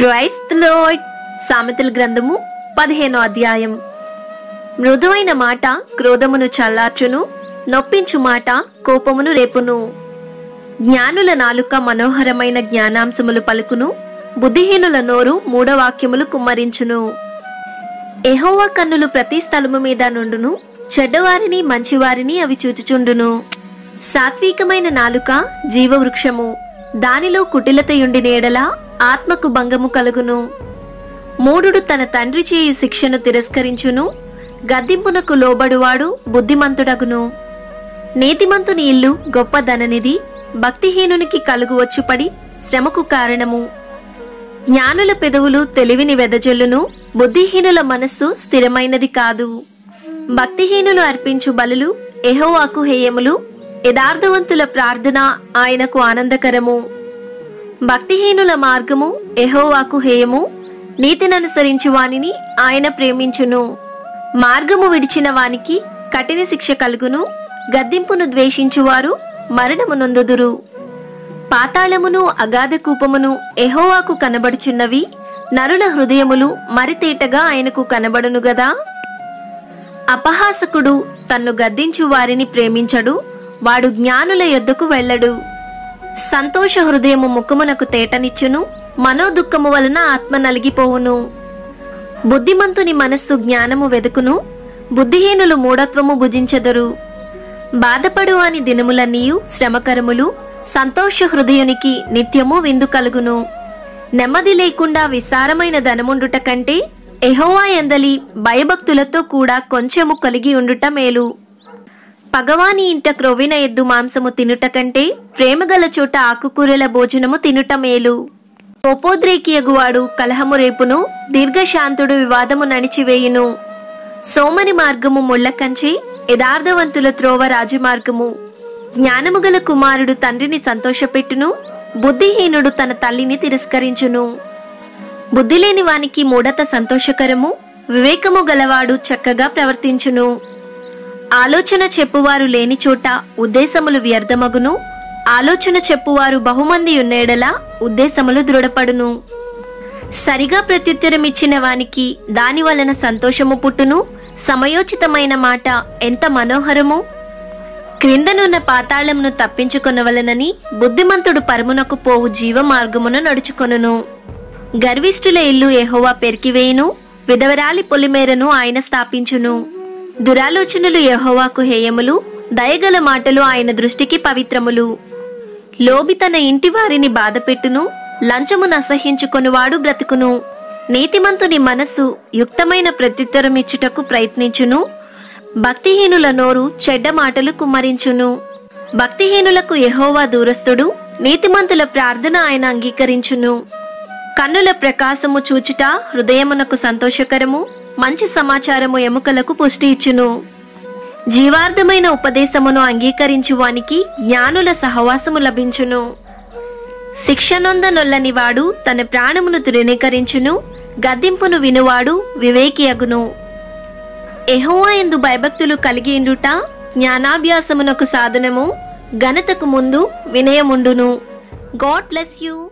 Price సామెతల గ్రంథము పదిహేనో అధ్యాయం. మృదువైన మాట క్రోధమును చల్లార్చును నొప్పించు మాట కోపమును రేపును. జ్ఞానుల నాలుక మనోహరమైన జ్ఞానాంశములు పలుకును బుద్ధిహీనుల నోరు మూఢవాక్యములు కుమ్మరించును. ఎహోవా కన్నులు ప్రతి స్థలము మీద నుండును చెడ్డవారిని మంచివారిని అవి చూచుచుండును. సాత్వికమైన నాలుక జీవవృక్షము దానిలో కుటిలతయుండి నేడలా ఆత్మకు భంగము కలుగును. మూడుడు తన తండ్రి చేయు శిక్షను తిరస్కరించును. గద్దింపునకు లోబడువాడు బుద్ధిమంతుడగును. నీతిమంతుని ఇల్లు గొప్ప ధననిధి భక్తిహీనునికి కలుగువచ్చుపడి శ్రమకు కారణము. జ్ఞానుల పెదవులు తెలివిని వెదజల్లును బుద్ధిహీనుల మనస్సు స్థిరమైనది కాదు. భక్తిహీనులు అర్పించు బలులు ఎహోవాకు హేయములు యథార్థవంతుల ప్రార్థన ఆయనకు ఆనందకరము. భక్తిహీనుల మార్గము ఎహోవాకు హేయము నీతిననుసరించు వానిని ఆయన ప్రేమించును. మార్గము విడిచిన వానికి కఠిన శిక్ష కలుగును గద్దింపును ద్వేషించువారు మరణము నొందుదురు పాతాళమును అగాధ కూపమును ఎహోవాకు కనబడుచున్నవి నరుల హృదయములు మరితేటగా ఆయనకు కనబడును గదా? అపహాసకుడు తన్ను గద్దించు వారిని ప్రేమించడు వాడు జ్ఞానుల యొద్దకు వెళ్ళడు. సంతోష హృదయము ముఖమునకు తేటనిచ్చును మనోదుఖము వలన ఆత్మ నలిగిపోవును. బుద్ధిమంతుని మనస్సు జ్ఞానము వెదుకును బుద్ధిహీనులు మూఢత్వము భుజించెదరు. బాధపడు అని దినములన్నీయు శ్రమకరములు సంతోష హృదయునికి నిత్యము విందు కలుగును. నెమ్మది లేకుండా విసారమైన ధనముండుట కంటే ఎహోవా ఎందలి భయభక్తులతో కూడా కొంచెము కలిగి ఉండుట మేలు. పగవాని ఇంట క్రొవిన ఎద్దు మాంసము తినుట కంటే ప్రేమగల చోట ఆకుకూరల భోజనము తినుట మేలు. కోపోద్రేకియగువాడు కలహము రేపును దీర్ఘశాంతుడు వివాదము నడిచివేయును. సోమని మార్గము ముళ్ళకంచి యథార్థవంతుల త్రోవ రాజమార్గము. జ్ఞానము గల కుమారుడు తండ్రిని సంతోషపెట్టును బుద్ధిహీనుడు తన తల్లిని తిరస్కరించును. బుద్ధి లేని వానికి మూఢత సంతోషకరము వివేకము గలవాడు చక్కగా ప్రవర్తించును. ఆలోచన చెప్పువారు లేని చోట ఉద్దేశములు వ్యర్థమగును. ఆలోచన చెప్పువారు బహుమంది ఉన్నేడలా ఉద్దేశములు దృఢపడును. సరిగా ప్రత్యుత్తరం ఇచ్చిన వానికి దాని వలన సంతోషము పుట్టును. సమయోచితమైన మాట ఎంత మనోహరము. క్రిందనున్న పాతాళమును తప్పించుకొనవలనని బుద్ధిమంతుడు పరమునకు పోవు జీవ మార్గమును నడుచుకొనును. గర్విష్ఠుల ఇల్లు ఎహోవా పెరికివేయును. విధవరాలి పొలిమేరను ఆయన స్థాపించును. దురాలోచనలు యహోవాకు హేయములు దయగల మాటలు ఆయన దృష్టికి పవిత్రములు. లోబి తన ఇంటి వారిని బాధపెట్టును లంచమును అసహించుకొనువాడు బ్రతుకును. నీతిమంతుని మనస్సు యుక్తమైన ప్రత్యుత్తరమిచ్చుటకు ప్రయత్నించును భక్తిహీనుల నోరు చెడ్డ మాటలు కుమ్మరించును. భక్తిహీనులకు యహోవా దూరస్థుడు నీతిమంతుల ప్రార్థన ఆయన అంగీకరించును. కన్నుల ప్రకాశము చూచుట హృదయమునకు సంతోషకరము మంచి సమాచారము ఎముకలకు పుష్టి ఇచ్చును. జీవార్థమైన ఉపదేశమును అంగీకరించు వానికి జ్ఞానుల సహవాసము లభించును. శిక్షనొందనొల్లని వాడు తన ప్రాణమును తృణీకరించును గద్దింపును వినువాడు వివేకి అగును ఎహోవా ఎందు భయభక్తులు కలిగి ఉండుట జ్ఞానాభ్యాసమునకు సాధనము ఘనతకు ముందు వినయముండును. God bless you.